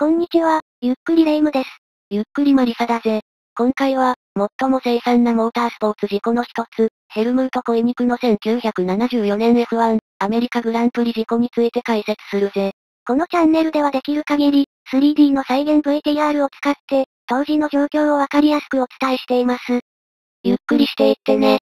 こんにちは、ゆっくりレ夢ムです。ゆっくりマリサだぜ。今回は、最も凄惨なモータースポーツ事故の一つ、ヘルムート・コイニクの1974年 F1、アメリカグランプリ事故について解説するぜ。このチャンネルではできる限り、3D の再現 VTR を使って、当時の状況をわかりやすくお伝えしています。ゆっくりしていってね。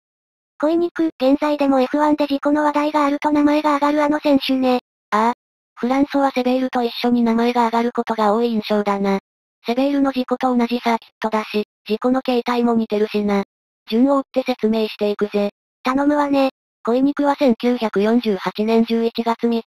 コイニク、現在でも F1 で事故の話題があると名前が上がるあの選手ね。ああ、フランソはセベールと一緒に名前が上がることが多い印象だな。セベールの事故と同じサーキットだし、事故の形態も似てるしな。順を追って説明していくぜ。頼むわね。恋肉は1948年11月3日、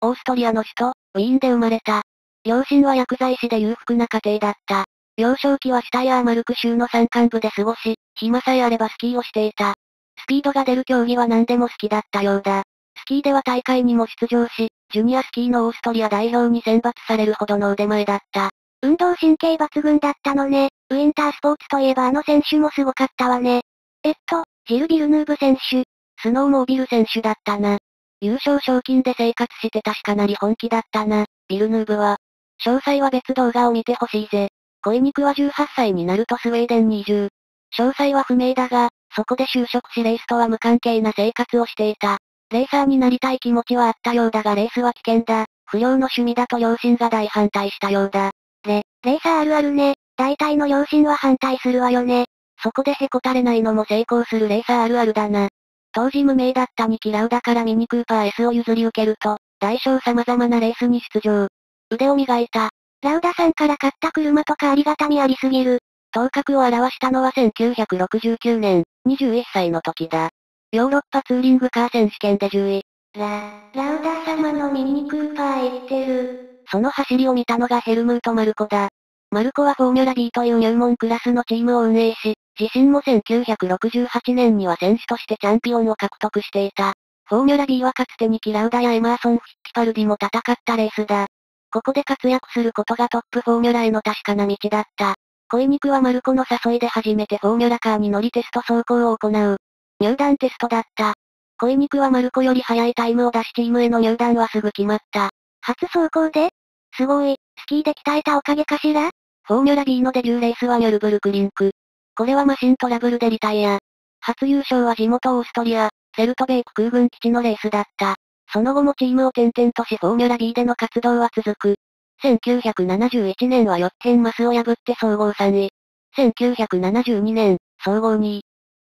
オーストリアの首都、ウィーンで生まれた。両親は薬剤師で裕福な家庭だった。幼少期はシュタイアーマルク州の山間部で過ごし、暇さえあればスキーをしていた。スピードが出る競技は何でも好きだったようだ。スキーでは大会にも出場し、ジュニアスキーのオーストリア代表に選抜されるほどの腕前だった。運動神経抜群だったのね。ウィンタースポーツといえばあの選手もすごかったわね。えっと、ジル・ビルヌーブ選手。スノーモービル選手だったな。優勝賞金で生活してたしかなり本気だったな、ビルヌーブは。詳細は別動画を見てほしいぜ。恋肉は18歳になるとスウェーデンに移住。詳細は不明だが、そこで就職しレースとは無関係な生活をしていた。レーサーになりたい気持ちはあったようだがレースは危険だ。不良の趣味だと両親が大反対したようだ。レ、レーサーあるあるね。大体の両親は反対するわよね。そこでへこたれないのも成功するレーサーあるあるだな。当時無名だったニキラウダからミニクーパー S を譲り受けると、大小様々なレースに出場。腕を磨いた。ラウダさんから買った車とかありがたみありすぎる。頭角を表したのは1969年、21歳の時だ。ヨーロッパツーリングカー選手権で10位。ラ、ラウダ様のミニクーパー行ってる。その走りを見たのがヘルムート・マルコだ。マルコはフォーミュラ B という入門クラスのチームを運営し、自身も1968年には選手としてチャンピオンを獲得していた。フォーミュラ B はかつてにキラウダやエマーソン・フィッチパルディも戦ったレースだ。ここで活躍することがトップフォーミュラへの確かな道だった。恋肉はマルコの誘いで初めてフォーミュラカーに乗りテスト走行を行う。入団テストだった。恋肉はマルコより早いタイムを出しチームへの入団はすぐ決まった。初走行で？すごい、スキーで鍛えたおかげかしら？フォーミュラ B のデビューレースはニョルブルクリンク。これはマシントラブルでリタイア。初優勝は地元オーストリア、セルトベイク空軍基地のレースだった。その後もチームを転々としフォーミュラ B での活動は続く。1971年はヨッヘンマスを破って総合3位。1972年、総合2位。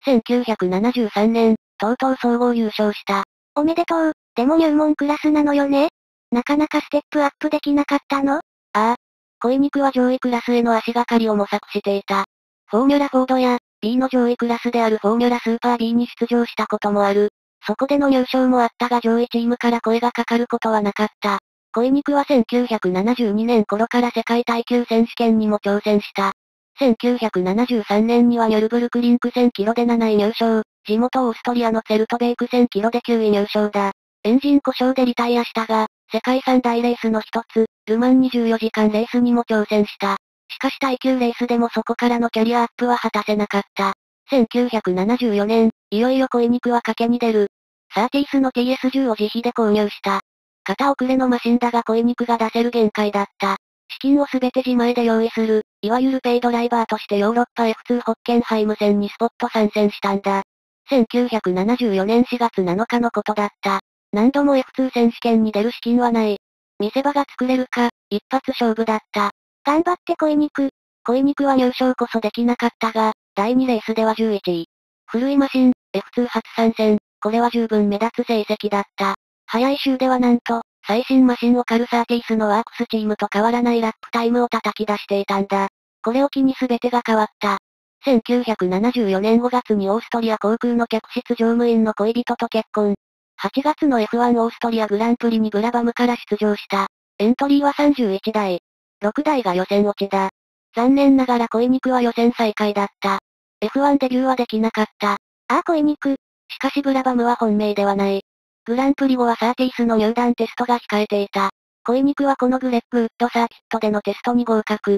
1973年、とうとう総合優勝した。おめでとう。でも入門クラスなのよねなかなかステップアップできなかったの？ああ。恋肉は上位クラスへの足がかりを模索していた。フォーミュラフォードや、B の上位クラスであるフォーミュラスーパー B に出場したこともある。そこでの入賞もあったが上位チームから声がかかることはなかった。恋肉は1972年頃から世界耐久選手権にも挑戦した。1973年にはニョルブルクリンク1000キロで7位入賞、地元オーストリアのツェルトベイク1000キロで9位入賞だ。エンジン故障でリタイアしたが、世界三大レースの一つ、ルマン24時間レースにも挑戦した。しかし耐久レースでもそこからのキャリアアップは果たせなかった。1974年、いよいよ恋肉は賭けに出る。サーティースの TS10 を自費で購入した。型遅れのマシンだが恋肉が出せる限界だった。資金をすべて自前で用意する、いわゆるペイドライバーとしてヨーロッパ F2 ホッケンハイム戦にスポット参戦したんだ。1974年4月7日のことだった。何度も F2 選手権に出る資金はない。見せ場が作れるか、一発勝負だった。頑張って恋肉。恋肉は入賞こそできなかったが、第2レースでは11位。古いマシン、F2 初参戦、これは十分目立つ成績だった。早い週ではなんと、最新マシンをカルサーティースのワークスチームと変わらないラップタイムを叩き出していたんだ。これを機に全てが変わった。1974年5月にオーストリア航空の客室乗務員の恋人と結婚。8月の F1 オーストリアグランプリにブラバムから出場した。エントリーは31台。6台が予選落ちだ。残念ながら恋肉は予選再開だった。F1 デビューはできなかった。ああ恋肉。しかしブラバムは本命ではない。グランプリ後はサーティースの入団テストが控えていた。恋肉はこのグレッグウッドサーキットでのテストに合格。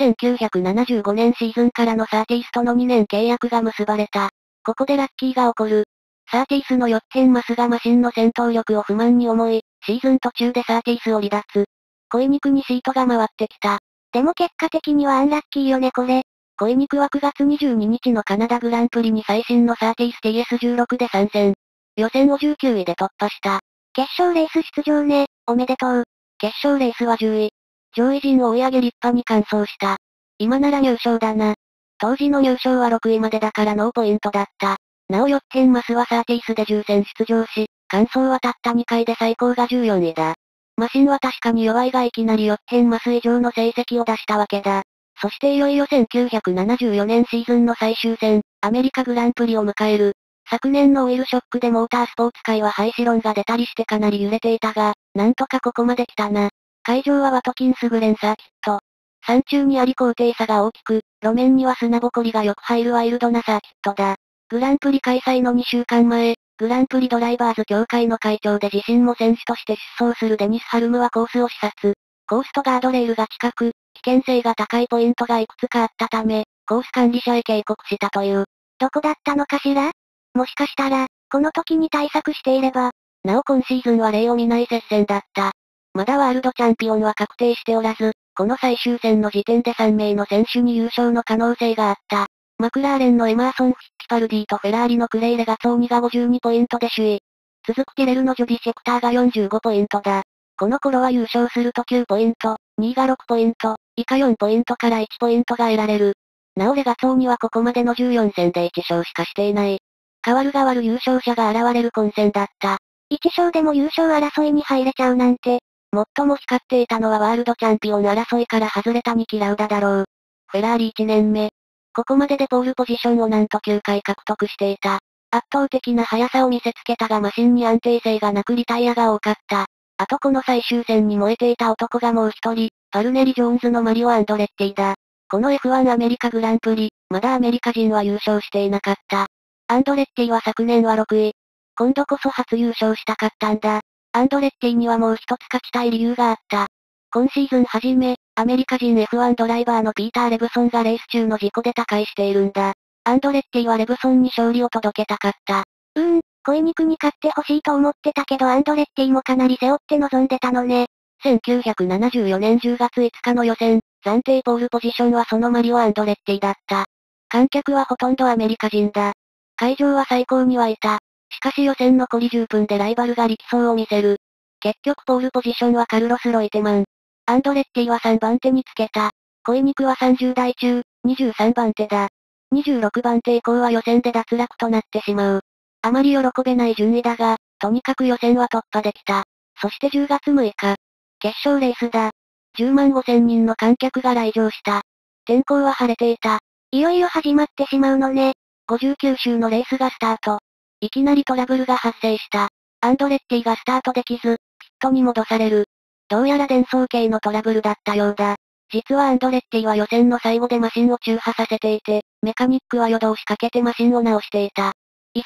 1975年シーズンからのサーティースとの2年契約が結ばれた。ここでラッキーが起こる。サーティースのヨッヘンマスがマシンの戦闘力を不満に思い、シーズン途中でサーティースを離脱。コイニクにシートが回ってきた。でも結果的にはアンラッキーよねこれ。コイニクは9月22日のカナダグランプリに最新の 30STS16 で参戦。予選を19位で突破した。決勝レース出場ね、おめでとう。決勝レースは10位。上位陣を追い上げ立派に完走した。今なら入賞だな。当時の入賞は6位までだからノーポイントだった。なおヨッヘンマスはサーティースで10戦出場し、完走はたった2回で最高が14位だ。マシンは確かに弱いがいきなりヨッヘンマス以上の成績を出したわけだ。そしていよいよ1974年シーズンの最終戦、アメリカグランプリを迎える。昨年のオイルショックでモータースポーツ界は廃止論が出たりしてかなり揺れていたが、なんとかここまで来たな。会場はワトキンスグレンサーキット。山中にあり高低差が大きく、路面には砂ぼこりがよく入るワイルドなサーキットだ。グランプリ開催の2週間前、グランプリドライバーズ協会の会長で自身も選手として出走するデニス・ハルムはコースを視察。コースとガードレールが近く、危険性が高いポイントがいくつかあったため、コース管理者へ警告したという。どこだったのかしら？もしかしたら、この時に対策していれば。なお今シーズンは例を見ない接戦だった。まだワールドチャンピオンは確定しておらず、この最終戦の時点で3名の選手に優勝の可能性があった。マクラーレンのエマーソン・フィッチパルディとフェラーリのクレイレガツォーニが52ポイントで首位。続くティレルのジョディ・シェクターが45ポイントだ。この頃は優勝すると9ポイント、2位が6ポイント、以下4ポイントから1ポイントが得られる。なおレガツォーにはここまでの14戦で1勝しかしていない。変わる変わる優勝者が現れる混戦だった。1勝でも優勝争いに入れちゃうなんて。最も光っていたのはワールドチャンピオン争いから外れたニキラウダだろう。フェラーリ1年目。ここまででポールポジションをなんと9回獲得していた。圧倒的な速さを見せつけたがマシンに安定性がなくリタイアが多かった。あとこの最終戦に燃えていた男がもう一人、パルネリ・ジョーンズのマリオ・アンドレッティだ。この F1 アメリカグランプリ、まだアメリカ人は優勝していなかった。アンドレッティは昨年は6位。今度こそ初優勝したかったんだ。アンドレッティにはもう一つ勝ちたい理由があった。今シーズン初め、アメリカ人 F1 ドライバーのピーター・レブソンがレース中の事故で他界しているんだ。アンドレッティはレブソンに勝利を届けたかった。うーん、恋肉に勝ってほしいと思ってたけどアンドレッティもかなり背負って臨んでたのね。1974年10月5日の予選、暫定ポールポジションはそのマリオ・アンドレッティだった。観客はほとんどアメリカ人だ。会場は最高に湧いた。しかし予選残り10分でライバルが力走を見せる。結局ポールポジションはカルロス・ロイテマン。アンドレッティは3番手につけた。恋肉は30代中、23番手だ。26番手以降は予選で脱落となってしまう。あまり喜べない順位だが、とにかく予選は突破できた。そして10月6日。決勝レースだ。10万5千人の観客が来場した。天候は晴れていた。いよいよ始まってしまうのね。59周のレースがスタート。いきなりトラブルが発生した。アンドレッティがスタートできず、ピットに戻される。どうやら伝送系のトラブルだったようだ。実はアンドレッティは予選の最後でマシンを中破させていて、メカニックは夜通しかけてマシンを直していた。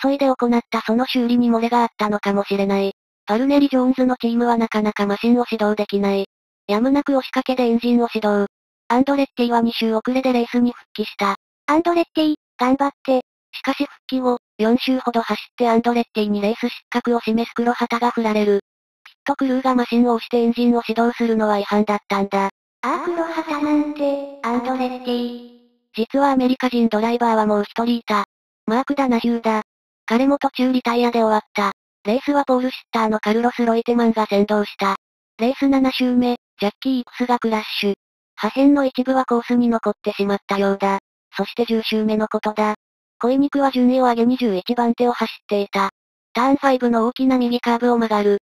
急いで行ったその修理に漏れがあったのかもしれない。パルネリ・ジョーンズのチームはなかなかマシンを指導できない。やむなく押しかけでエンジンを始動。アンドレッティは2周遅れでレースに復帰した。アンドレッティ、頑張って。しかし復帰後、4周ほど走ってアンドレッティにレース失格を示す黒旗が振られる。ピットクルーがマシンを押してエンジンを始動するのは違反だったんだ。ああ黒旗なんて、アンドレッティ。実はアメリカ人ドライバーはもう一人いた。マーク・ダナヒューだ。彼も途中リタイアで終わった。レースはポールシッターのカルロス・ロイテマンが先導した。レース7周目、ジャッキー・イクスがクラッシュ。破片の一部はコースに残ってしまったようだ。そして10周目のことだ。恋肉は順位を上げ21番手を走っていた。ターン5の大きな右カーブを曲がる。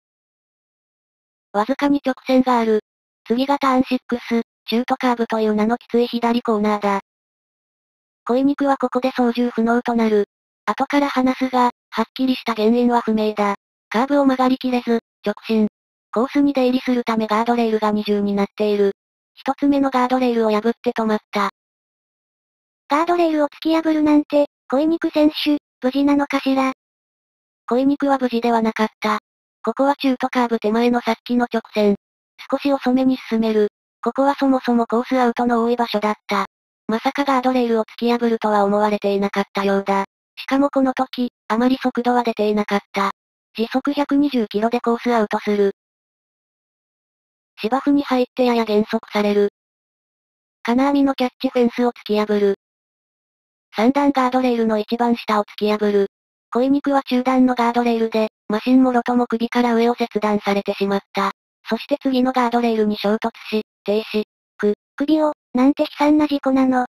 わずかに直線がある。次がターン6、シュートカーブという名のきつい左コーナーだ。恋肉はここで操縦不能となる。後から話すが、はっきりした原因は不明だ。カーブを曲がりきれず、直進。コースに出入りするためガードレールが二重になっている。一つ目のガードレールを破って止まった。ガードレールを突き破るなんて、恋肉選手、無事なのかしら？恋肉は無事ではなかった。ここは中途カーブ手前のさっきの直線。少し遅めに進める。ここはそもそもコースアウトの多い場所だった。まさかガードレールを突き破るとは思われていなかったようだ。しかもこの時、あまり速度は出ていなかった。時速120キロでコースアウトする。芝生に入ってやや減速される。金網のキャッチフェンスを突き破る。三段ガードレールの一番下を突き破る。恋肉は中段のガードレールで、マシンもろとも首から上を切断されてしまった。そして次のガードレールに衝突し、停止。く、首を、なんて悲惨な事故なの。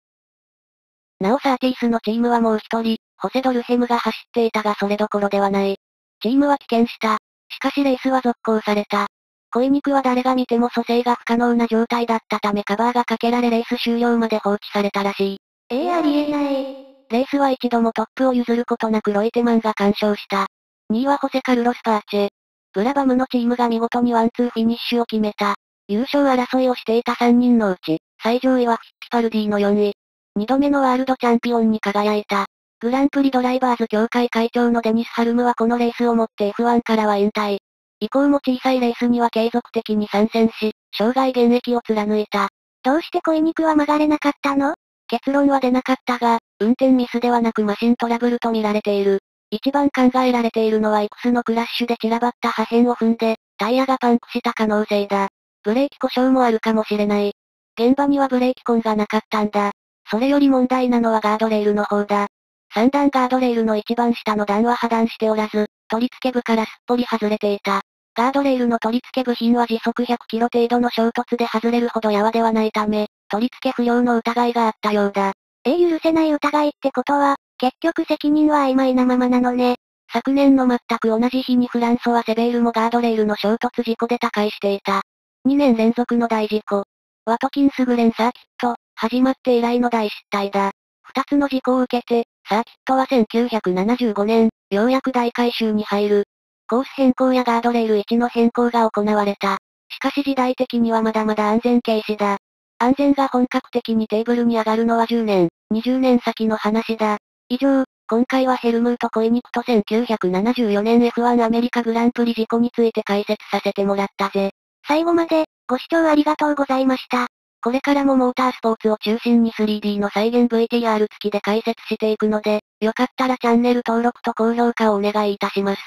なおサーティースのチームはもう一人、ホセドルヘムが走っていたがそれどころではない。チームは棄権した。しかしレースは続行された。恋肉は誰が見ても蘇生が不可能な状態だったためカバーがかけられレース終了まで放置されたらしい。ええー、ありえない。レースは一度もトップを譲ることなくロイテマンが完勝した。2位はホセカルロスパーチェ。ブラバムのチームが見事にワンツーフィニッシュを決めた。優勝争いをしていた3人のうち、最上位はフィッティパルディの4位。2度目のワールドチャンピオンに輝いた。グランプリドライバーズ協会会長のデニス・ハルムはこのレースをもって F1 からは引退。以降も小さいレースには継続的に参戦し、生涯現役を貫いた。どうして恋肉は曲がれなかったの？結論は出なかったが、運転ミスではなくマシントラブルと見られている。一番考えられているのはいくつのクラッシュで散らばった破片を踏んで、タイヤがパンクした可能性だ。ブレーキ故障もあるかもしれない。現場にはブレーキ痕がなかったんだ。それより問題なのはガードレールの方だ。3段ガードレールの一番下の段は破断しておらず、取り付け部からすっぽり外れていた。ガードレールの取り付け部品は時速100キロ程度の衝突で外れるほどやわではないため、取り付け不良の疑いがあったようだ。え許せない疑いってことは、結局責任は曖昧なままなのね。昨年の全く同じ日にフランソワ・セベールもガードレールの衝突事故で他界していた。2年連続の大事故。ワトキンスグレンサーキット、始まって以来の大失態だ。二つの事故を受けて、サーキットは1975年、ようやく大改修に入る。コース変更やガードレール位置の変更が行われた。しかし時代的にはまだまだ安全軽視だ。安全が本格的にテーブルに上がるのは10年、20年先の話だ。以上、今回はヘルムート・コイニクと1974年 F1 アメリカグランプリ事故について解説させてもらったぜ。最後まで、ご視聴ありがとうございました。これからもモータースポーツを中心に 3D の再現 VTR 付きで解説していくので、よかったらチャンネル登録と高評価をお願いいたします。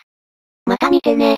また見てね。